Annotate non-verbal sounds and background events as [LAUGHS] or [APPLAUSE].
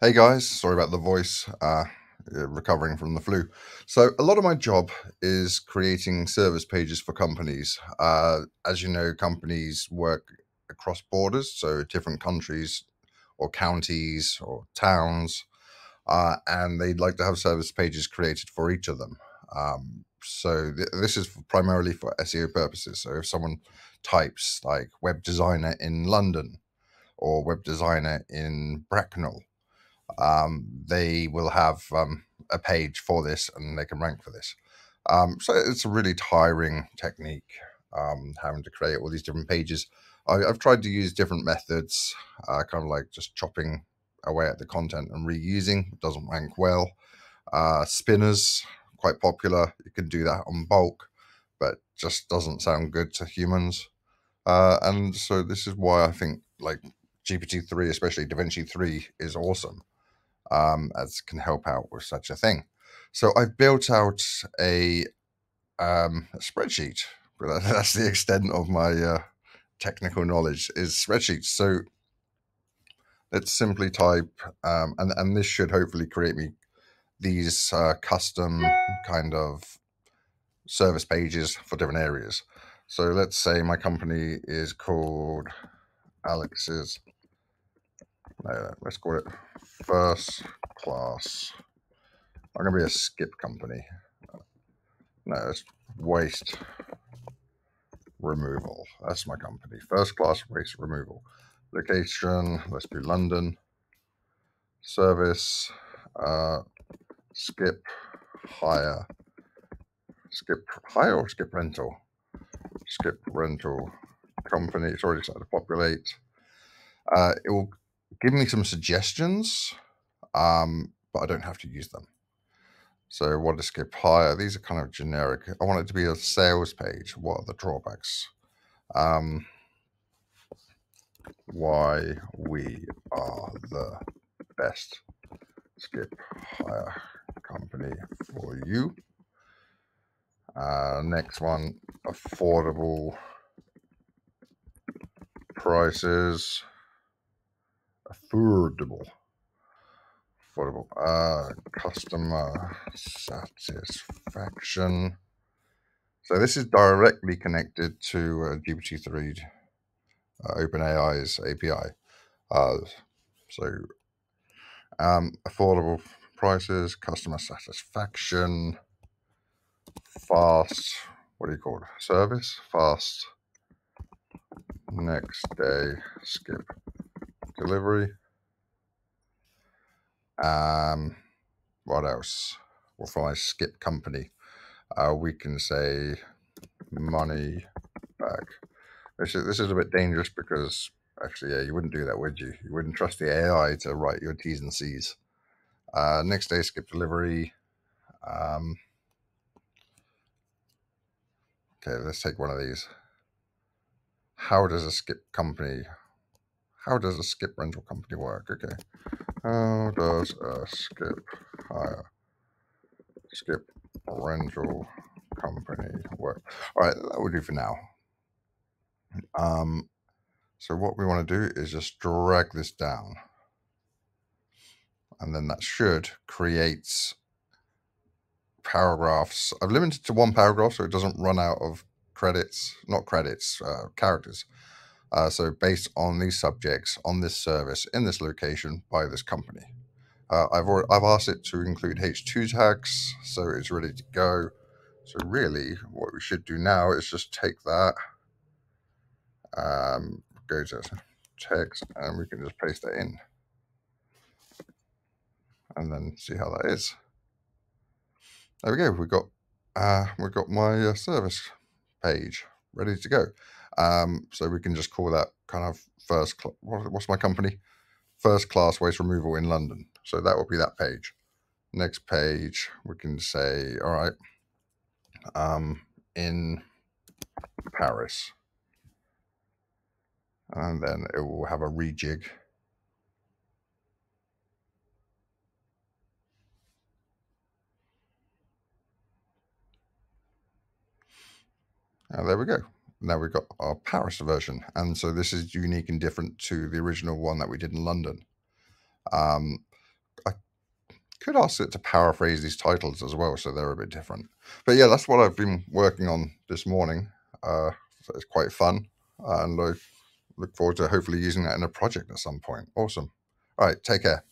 Hey guys, sorry about the voice, uh, uh, recovering from the flu. So, a lot of my job is creating service pages for companies. Uh, as you know, companies work across borders, so different countries or counties or towns, uh, and they'd like to have service pages created for each of them. Um, so, th- this is primarily for SEO purposes. So, if someone types like web designer in London or web designer in Bracknell, um, they will have um, a page for this and they can rank for this. Um, so it's a really tiring technique um, having to create all these different pages. I, I've tried to use different methods, uh, kind of like just chopping away at the content and reusing. It doesn't rank well. Uh, spinners, quite popular. You can do that on bulk, but just doesn't sound good to humans. Uh, and so this is why I think like GPT-3, especially DaVinci 3, is awesome um, as can help out with such a thing. So I've built out a, um, a spreadsheet, [LAUGHS] but that's the extent of my uh, technical knowledge is spreadsheets. So let's simply type, um, and, and this should hopefully create me these uh, custom kind of service pages for different areas. So let's say my company is called Alex's, let's call it first class. I'm going to be a skip company. No, it's waste removal. That's my company. First class waste removal. Location, let's do London. Service, uh, skip hire. Skip hire or skip rental? Skip rental company. It's already started to populate. Uh, it will give me some suggestions, um, but I don't have to use them. So what is skip hire? These are kind of generic. I want it to be a sales page. What are the drawbacks? Um, why we are the best skip hire company for you. Uh, next one, affordable prices. Affordable. Affordable. Uh, customer satisfaction. So this is directly connected to uh, GPT-3 uh, OpenAI's API. Uh, so um, affordable prices, customer satisfaction, fast. What do you call it? Service fast. Next day skip delivery. Um, what else? Well, for my skip company, uh, we can say money back. This is this is a bit dangerous because actually, yeah, you wouldn't do that, would you? You wouldn't trust the AI to write your T's and C's. Uh, next day skip delivery. Um, okay, let's take one of these. How does a skip company? How does a skip rental company work? Okay. How does a skip hire skip rental company work? All right, that will do for now. Um, so what we want to do is just drag this down. And then that should create paragraphs. I've limited to one paragraph so it doesn't run out of credits, not credits, uh, characters. Uh, so based on these subjects on this service in this location by this company. Uh, I've already, I've asked it to include H2 tags, so it's ready to go. So really, what we should do now is just take that, um, go to text, and we can just paste that in, and then see how that is. There we go. We've got uh, we got my uh, service page ready to go. Um, so we can just call that kind of first. What's my company? First class waste removal in London. So that will be that page. Next page, we can say, all right, um, in Paris, and then it will have a rejig. There we go. Now we've got our Paris version. And so this is unique and different to the original one that we did in London. Um, I Could ask it to paraphrase these titles as well, so they're a bit different. But yeah, that's what I've been working on this morning. Uh, it's quite fun, and I look forward to hopefully using that in a project at some point. Awesome. All right, take care.